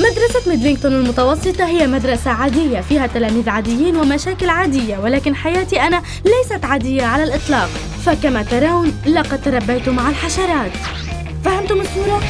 مدرسة ميدلينغتون المتوسطة هي مدرسة عادية فيها تلاميذ عاديين ومشاكل عادية ولكن حياتي أنا ليست عادية على الإطلاق فكما ترون لقد تربيت مع الحشرات فهمتم الصورة؟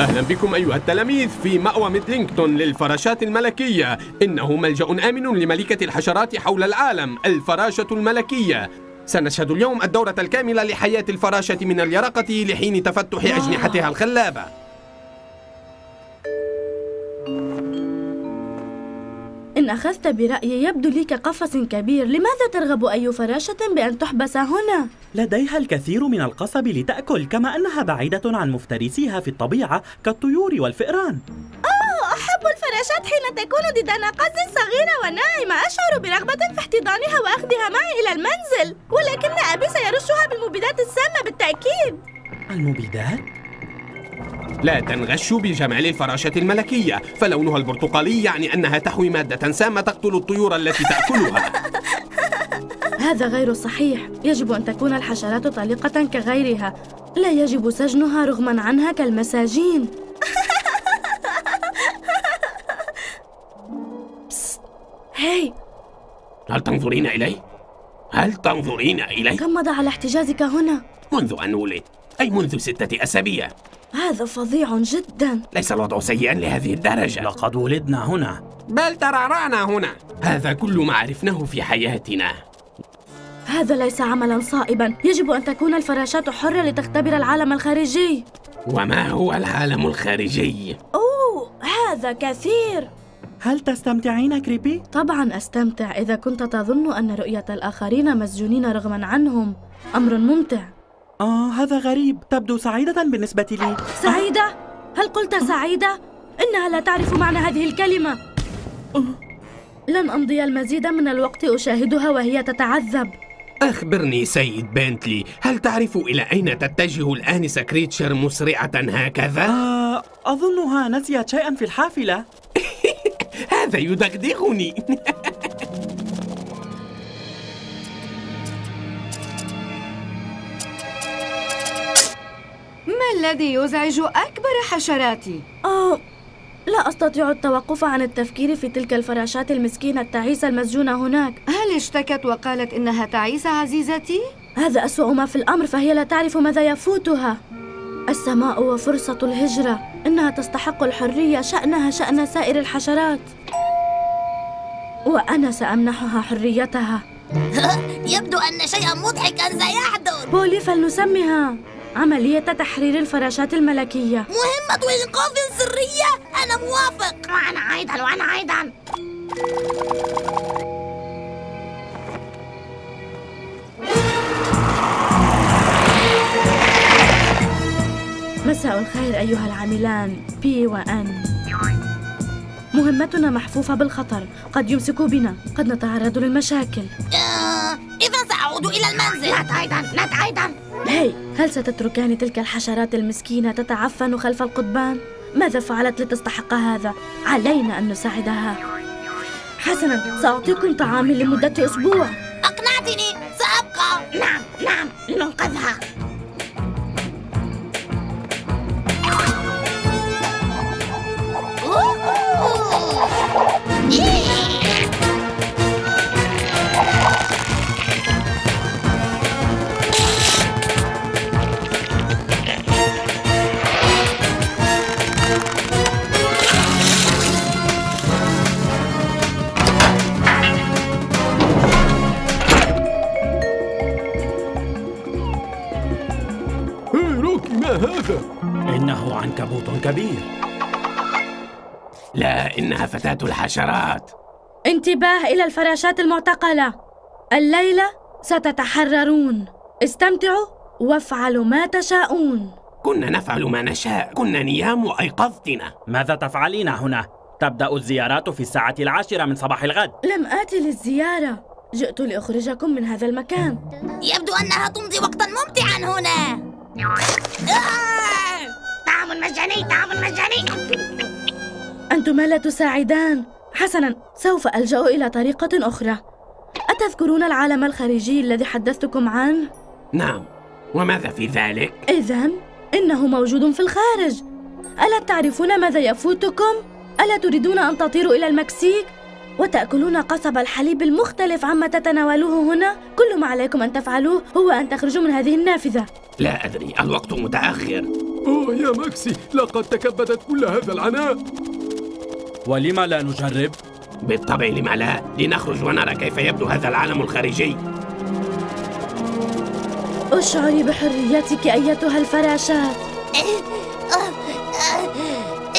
أهلا بكم أيها التلاميذ في مأوى ميدلينغتون للفراشات الملكية. إنه ملجأ آمن لملكة الحشرات حول العالم الفراشة الملكية. سنشهد اليوم الدورة الكاملة لحياة الفراشة من اليرقة لحين تفتح أجنحتها الخلابة. إن أخذت برأيي يبدو لي كقفص كبير لماذا ترغب أي فراشة بأن تحبس هنا؟ لديها الكثير من القصب لتأكل كما أنها بعيدة عن مفترسيها في الطبيعة كالطيور والفئران أحب الفراشات حين تكون ديدان قز صغيرة وناعمة أشعر برغبة في احتضانها وأخذها معي إلى المنزل ولكن أبي سيرشها بالمبيدات السامة بالتأكيد المبيدات؟ لا تنغشوا بجمال الفراشة الملكية فلونها البرتقالي يعني أنها تحوي مادة سامة تقتل الطيور التي تأكلها هذا غير صحيح يجب أن تكون الحشرات طليقة كغيرها لا يجب سجنها رغما عنها كالمساجين. هاي هل تنظرين إلي؟ هل تنظرين إلي؟ كم مضى على احتجازك هنا؟ منذ أن ولد أي منذ ستة أسابيع هذا فظيع جدا. ليس الوضع سيئا لهذه الدرجة. لقد ولدنا هنا. بل ترعرعنا هنا. هذا كل ما عرفناه في حياتنا. هذا ليس عملا صائبا. يجب أن تكون الفراشات حرة لتختبر العالم الخارجي. وما هو العالم الخارجي؟ أوه هذا كثير. هل تستمتعين كريبي؟ طبعا أستمتع. إذا كنت تظن أن رؤية الآخرين مسجونين رغما عنهم أمر ممتع. آه هذا غريب. تبدو سعيدة بالنسبة لي. سعيدة؟ هل قلت سعيدة؟ إنها لا تعرف معنى هذه الكلمة. لن أمضي المزيد من الوقت أشاهدها وهي تتعذب. أخبرني سيد بنتلي هل تعرف إلى أين تتجه الآنسة كريتشر مسرعة هكذا؟ آه أظنها نسيت شيئا في الحافلة. هذا يدغدغني. الذي يزعج أكبر حشراتي؟ أوه لا أستطيع التوقف عن التفكير في تلك الفراشات المسكينة التعيسة المسجونة هناك. هل اشتكت وقالت إنها تعيسة عزيزتي؟ هذا أسوأ ما في الأمر فهي لا تعرف ماذا يفوتها. السماء وفرصة الهجرة إنها تستحق الحرية شأنها شأن سائر الحشرات. وأنا سأمنحها حريتها. يبدو أن شيئا مضحكا سيحدث. بولي فلنسميها. عملية تحرير الفراشات الملكية. مهمة إنقاذ سرية. أنا موافق. وأنا أيضا وأنا أيضا. مساء الخير أيها العاملان. بي وأن مهمتنا محفوفة بالخطر. قد يمسكوا بنا. قد نتعرض للمشاكل. آه، سأعود إلى المنزل. نت أيضا نت أيضا هاي هل ستتركان تلك الحشرات المسكينة تتعفن خلف القضبان؟ ماذا فعلت لتستحق هذا؟ علينا أن نساعدها. حسنا سأعطيكم طعامي لمدة أسبوع. أقنعتني سأبقى. نعم نعم لننقذها عنكبوت كبير. لا إنها فتاة الحشرات. انتباه إلى الفراشات المعتقلة. الليلة ستتحررون. استمتعوا وافعلوا ما تشاءون. كنا نفعل ما نشاء. كنا نيام وأيقظتنا ماذا تفعلين هنا؟ تبدأ الزيارات في الساعة العاشرة من صباح الغد. لم آتي للزيارة. جئت لأخرجكم من هذا المكان. يبدو أنها تمضي وقتا ممتعا هنا. آه! طعام مجاني طعام مجاني أنتما لا تساعدان حسنا سوف ألجأ إلى طريقة أخرى أتذكرون العالم الخارجي الذي حدثتكم عنه؟ نعم وماذا في ذلك؟ إذا إنه موجود في الخارج ألا تعرفون ماذا يفوتكم؟ ألا تريدون أن تطيروا إلى المكسيك؟ وتأكلون قصب الحليب المختلف عما تتناولوه هنا؟ كل ما عليكم أن تفعلوه هو أن تخرجوا من هذه النافذة لا أدري الوقت متأخر أوه يا ماكسي لقد تكبدت كل هذا العناء. ولما لا نجرب؟ بالطبع لما لا؟ لنخرج ونرى كيف يبدو هذا العالم الخارجي. أشعري بحريتك أيتها الفراشات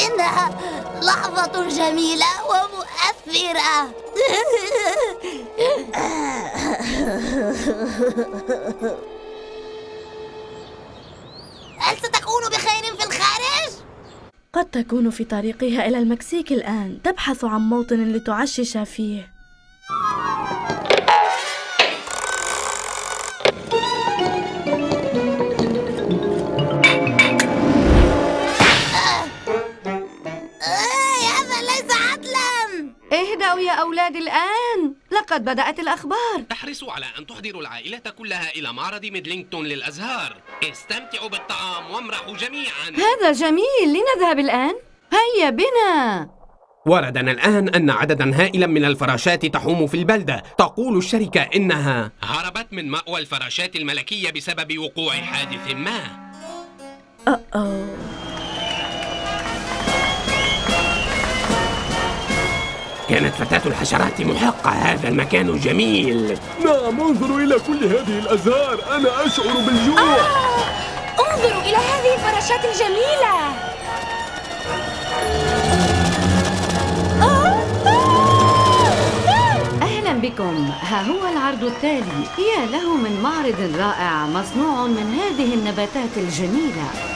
إنها لحظة جميلة ومؤثرة. هل ستكون بخير في الخارج؟ قد تكون في طريقها إلى المكسيك الآن. تبحث عن موطن لتعشش فيه. آه، هذا ليس عدلا. اهدأوا يا أولاد الآن. لقد بدأت الأخبار. احرصوا على أن تحضروا العائلة كلها إلى معرض ميدلينغتون للأزهار. استمتعوا بالطعام وامرحوا جميعا. هذا جميل لنذهب الآن. هيا بنا. وردنا الآن أن عددا هائلا من الفراشات تحوم في البلدة. تقول الشركة إنها هربت من مأوى الفراشات الملكية بسبب وقوع حادث ما. أوه كانت فتاة الحشرات محقة. هذا المكان جميل. نعم انظروا إلى كل هذه الأزهار. أنا أشعر بالجوع. انظروا إلى هذه الفراشات الجميلة. أهلا بكم. ها هو العرض التالي. يا له من معرض رائع مصنوع من هذه النباتات الجميلة.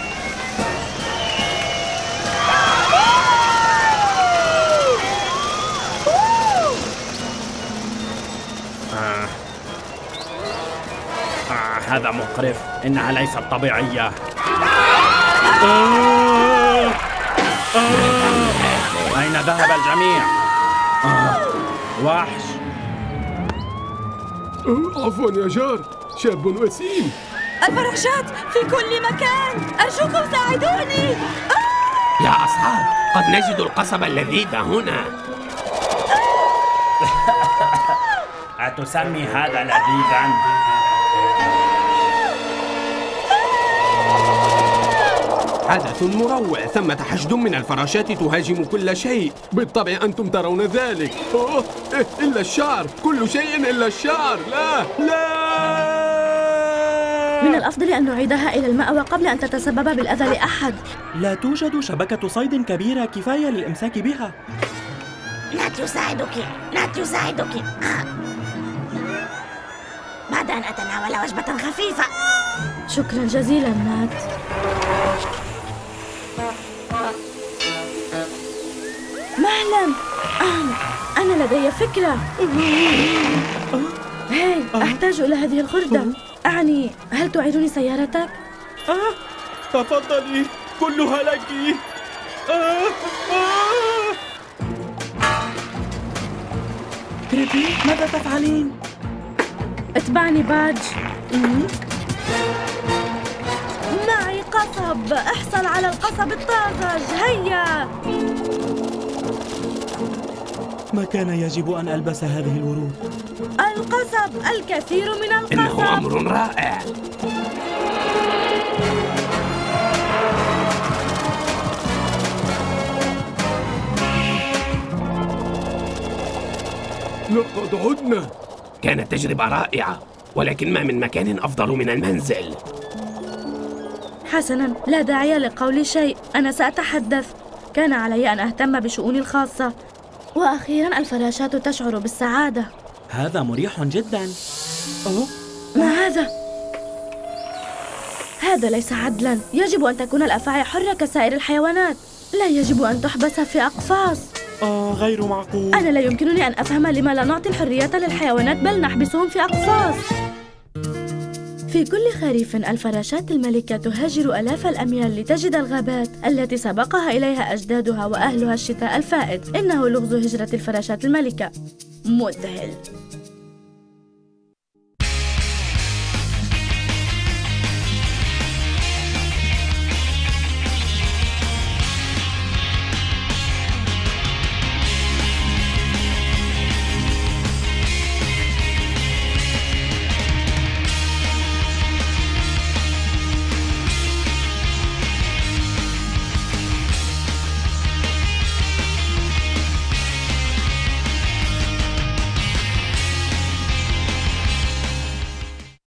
هذا مقرف إنها ليست طبيعية آه. آه. أين ذهب الجميع؟ آه. وحش عفوا يا جار شاب وسيم الفراشات في كل مكان أرجوكم ساعدوني يا أصحاب قد نجد القصب اللذيذ هنا أتسمي هذا لذيذا؟ حدث مروع ثمة حشد من الفراشات تهاجم كل شيء. بالطبع أنتم ترون ذلك. أوه إيه إلا الشعر. كل شيء إلا الشعر. لا لا. من الأفضل أن نعيدها إلى المأوى قبل أن تتسبب بالأذى لأحد. لا توجد شبكة صيد كبيرة كفاية للإمساك بها. نات يساعدك نات يساعدك. بعد أن أتناول وجبة خفيفة. شكرا جزيلا نات مهلا. آه، أنا لدي فكرة. هاي أحتاج إلى هذه الخردة أعني هل تعيرني سيارتك؟ آه تفضلي. كلها لك. آه آه. كريبي ماذا تفعلين؟ اتبعني باج. معي قصب احصل على القصب الطازج. هيا. ما كان يجب أن ألبس هذه الورود؟ القصب. الكثير من إنه القصب أمر رائع. لقد عدنا. كانت تجربة رائعة ولكن ما من مكان أفضل من المنزل. حسنا لا داعي لقول شيء. أنا سأتحدث. كان علي أن أهتم بشؤوني الخاصة. وأخيرا الفراشات تشعر بالسعادة. هذا مريح جدا. أوه ما هذا؟ هذا ليس عدلا. يجب أن تكون الأفاعي حرة كسائر الحيوانات. لا يجب أن تحبس في أقفاص. آه غير معقول. أنا لا يمكنني أن أفهم لما لا نعطي الحرية للحيوانات بل نحبسهم في أقفاص. في كل خريف الفراشات الملكة تهاجر آلاف الأميال لتجد الغابات التي سبقها إليها أجدادها وأهلها الشتاء الفائت. إنه لغز هجرة الفراشات الملكة. مذهل.